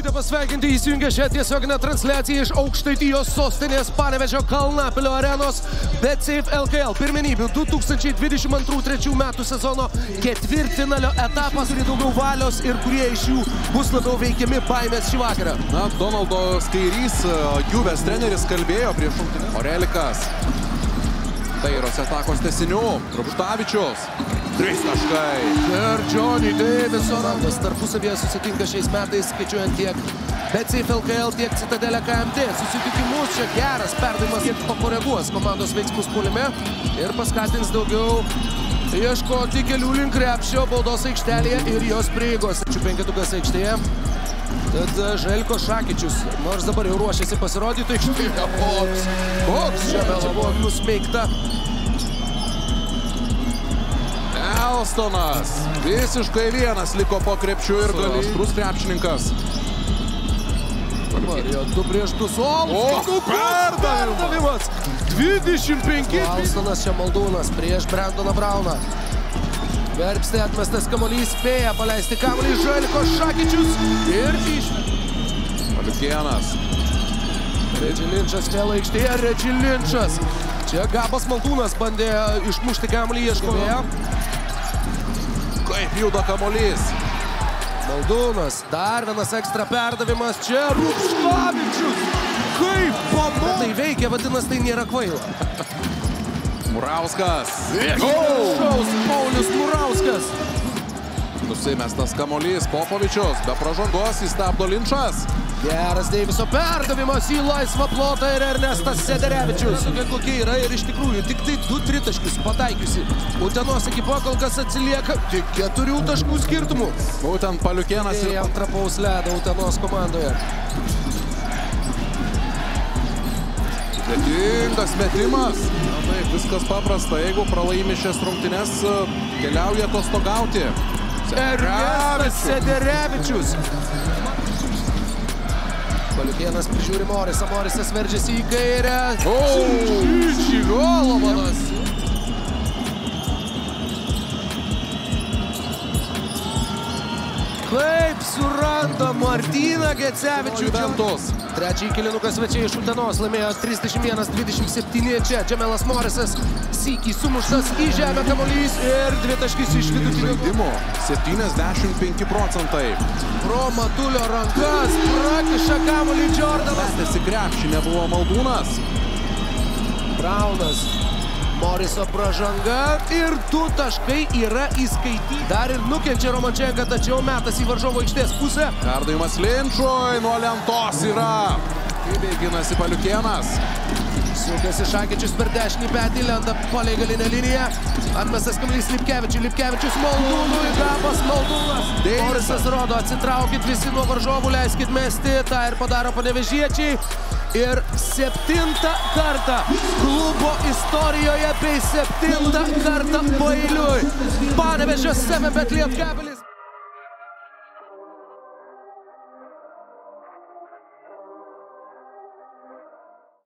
Kita pasveikinti įsijungę šią tiesioginę transliaciją iš aukštaitijos sostinės Panevežio Kalnapilio arenos BCF LKL pirmenybių 2022-2023 metų sezono ketvirtinalio etapas turi daugiau valios ir kurie iš jų bus labiau veikiami baimės šį vakarą. Na, Donaldo Skairys, Juves treneris, kalbėjo prieš šimtinį. Orelikas. Dairosi atakos tesinių. Rupštavičius. Trys taškai. Ir Johnny Davisonas tarpusavėje susitinka šiais metais, skaičiuojant tiek BCF LKL, tiek Citadelė KMT. Susitikimus čia geras perdavimas ir pakoreguos komandos veiksmus pulime ir paskatins daugiau ieškoti kelių link krepšio baudos aikštelėje ir jos prieigos. Ačiū penketukas aikštėje. Tad Želko Šakyčius, nors dabar jau ruošiasi pasirodyti aikštėje. Koks, koks čia buvo nusmeigta. Elstonas. Visiškai vienas liko po krepšių ir gali. Aštrus krepšininkas. Marijo, 2 prieš 2 su O, perdavimas! 25. Alstonas čia Maldūnas prieš Brandoną Brauną. Verpstė atmestas kamuolys, spėja paleisti kamuolį Žaliko Šakyčius ir iš... Paliukienas. Redži Linčas vėl aikštėje, Redži Linčas. Čia Gabas Maldūnas bandė išmušti kamuolį, ieškojo. Kaip juda kamuolys. Maldūnas, dar vienas ekstra perdavimas, čia Rupštavičius. Kaip pamo... Tai veikia, vadinasi, tai nėra kvaila. Murauskas. Šaus Paulius Murauskas. Nusimestas kamuolys. Popovičius. Be pražangos įstabdo Linčas. Geras Deiviso perdavimas į laisvą plotą ir Ernestas Sederevičius. Kokie yra ir iš tikrųjų tik tai 2-3 taškius pataikiusi. Utenos ekipa kol kas atsilieka tik 4 taškų skirtumų. Būtent Paliukienas ir... Antrą paus ledą Utenos komandoje. Sudėtingas metimas. Na taip, viskas paprasta. Jeigu pralaimi šias rungtynes, keliauja atostogauti. Ernestas Sederevičius. Paliukienas prižiūri Morisą, Morisas veržiasi į kairę. O, Žigolovanas. Kaip suranda Martyną Gecevičių. Juventus. Trečiąjį kilinuką svečiai iš Utenos laimėjo 31-27 čia. Džemelas Morisas sykį sumuštas į žemę kamuolys ir dvi taškis iš vidutinio žaidimo. 75 procentai. Pro Matulio rankas prakiša kamuolį Jordanas. Nesikrepšį nebuvo Maldūnas. Braunas. Moriso pražanga ir du taškai yra įskaityti. Dar ir nukenčia Romančenka, tačiau metas į varžovo aikštės pusę. Perdavimas Linčui, nuo lentos yra. Kaip ginasi Paliukienas. Sukasi Šakyčius per dešinį petį, lenda palei galinę liniją. Atmestas kamuolys Lipkevičiui, Lipkevičius Maldūnui, Gabas Maldūnas. Morisas rodo, atsitraukit visi nuo varžovų, leiskit mesti, tą ir padaro panevežiečiai. Ir septintą kartą klubo istorijoje bei septintą kartą pailiui. Panevežio 7, bet Lietkabelis.